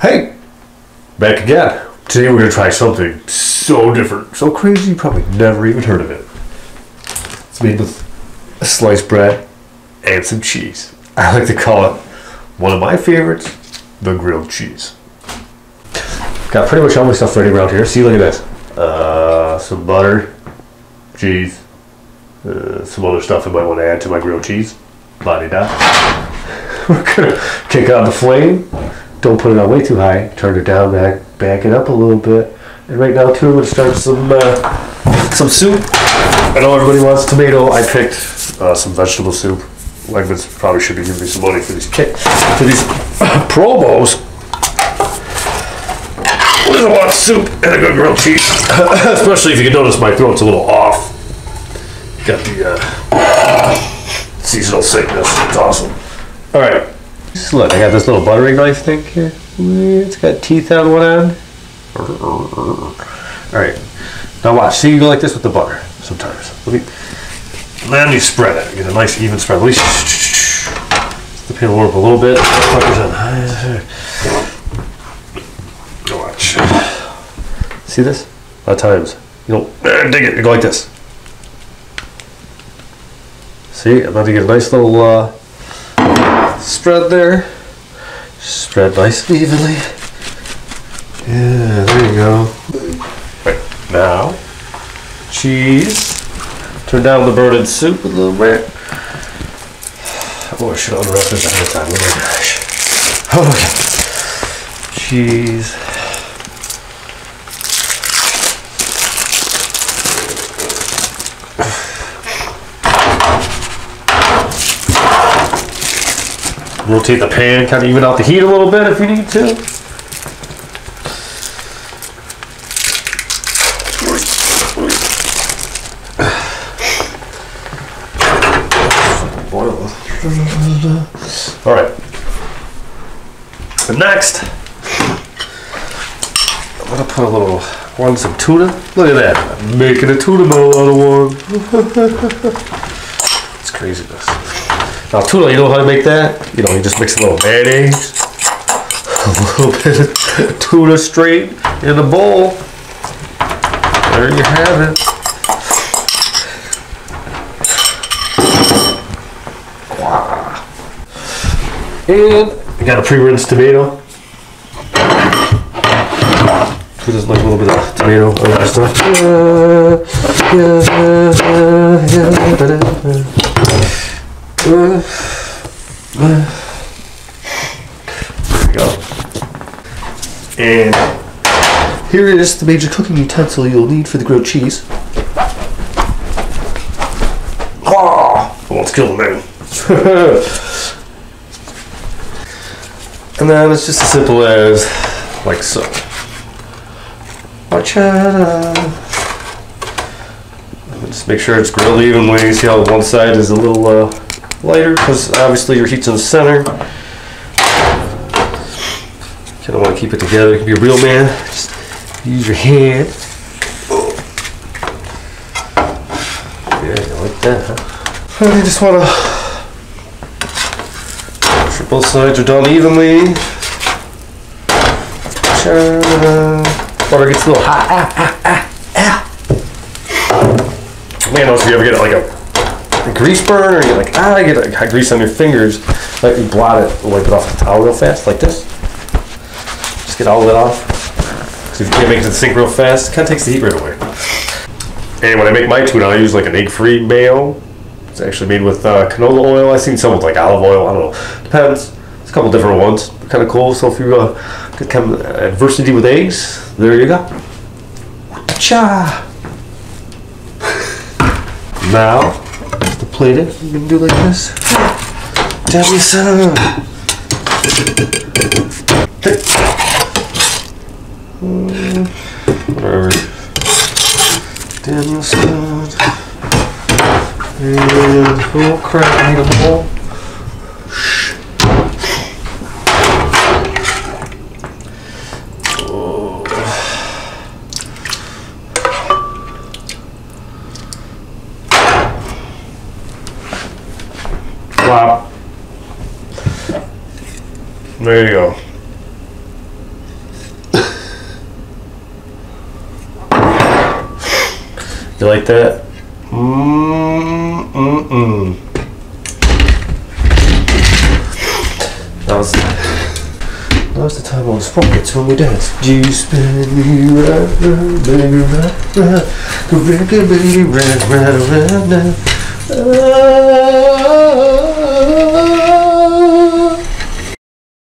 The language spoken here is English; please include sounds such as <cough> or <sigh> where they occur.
Hey, back again. Today we're gonna try something so different, so crazy you probably never even heard of it. It's made with a sliced bread and some cheese. <laughs> I like to call it one of my favorites, the grilled cheese. Got pretty much all my stuff ready around here. See, look at this. Uh, some butter, cheese, uh, some other stuff I might want to add to my grilled cheese. Body da. <laughs> We're gonna kick on the flame. Don't put it on way too high. Turn it down, back, back it up a little bit. And right now too, I'm gonna start some uh, some soup. I know everybody wants tomato. I picked uh, some vegetable soup. Wegmans probably should be giving me some money for these kick for these <coughs> promos. Who a lot of soup and a good grilled cheese? <coughs> Especially if you can notice my throat's a little off. Got the uh, seasonal sickness. It's awesome. All right. Just look, I got this little buttering knife thing here. It's got teeth on one end. All right. Now watch. See, you go like this with the butter sometimes. Let me. Then you spread it. Get a nice even spread. At least the pan warm up a little bit. Watch. See this? A lot of times you don't <clears throat> dig it. You go like this. See, I'm about to get a nice little uh, spread there. Spread nice and evenly. Yeah, there you go. Right, now, cheese. Turn down the burning soup a little bit. Oh, I should unwrapped this ahead of time. Oh my gosh. Okay. Cheese. Rotate the pan, kind of even out the heat a little bit if you need to. All right. And next, I'm gonna put a little, want some tuna? Look at that, I'm making a tuna bowl out of one. <laughs> it's craziness. Now tuna, you know how to make that? You know, you just mix a little mayonnaise, <laughs> a little bit of tuna straight in a bowl. There you have it. And I got a pre-rinsed tomato. Who doesn't like a little bit of tomato or that stuff? There we go. And here is the major cooking utensil you'll need for the grilled cheese. i Oh, almost kill the man. <laughs> And then it's just as simple as like so. Horchata. Just make sure it's grilled evenly. See how one side is a little uh, lighter because obviously your heat's in the center. Kind don't want to keep it together. You can be a real man. Just use your hand. Yeah, like that, huh? And you just want to Sure both sides are done evenly. Butter gets a little hot. Ah, ah, ah, ah. Man knows if you ever get like a grease burn or you're like, ah, I get like, grease on your fingers, like you blot it, wipe it off the towel real fast, like this. Just get all of it off. Because if you can't make it to the sink real fast, it kind of takes the heat right away. And when I make my tuna, I use like an egg-free mayo. It's actually made with uh, canola oil. I've seen some with like olive oil. I don't know. Depends. It's a couple different ones. Kind of cool. So if you uh, kind of adversity with eggs, there you go. Cha. <laughs> now, plate it, you can do like this. Dab me some. Whatever. Daniel Stone. And oh crap, I need a bowl. top. There you go. You like that? Mm mm mm. That was that was the time I was pocket when we danced. You spin me round, round, baby, round, round, go round, baby, round, round, round, round. Ah. Oh.